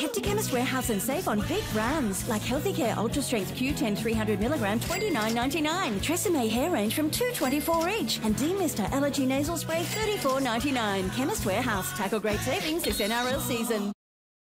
Head to Chemist Warehouse and save on big brands like Healthy Care Ultra Strength Q10 300mg, 29.99; Tresemme hair range from 2.24 each. And Dymista Allergy Nasal Spray, 34.99. Chemist Warehouse. Tackle great savings this NRL season.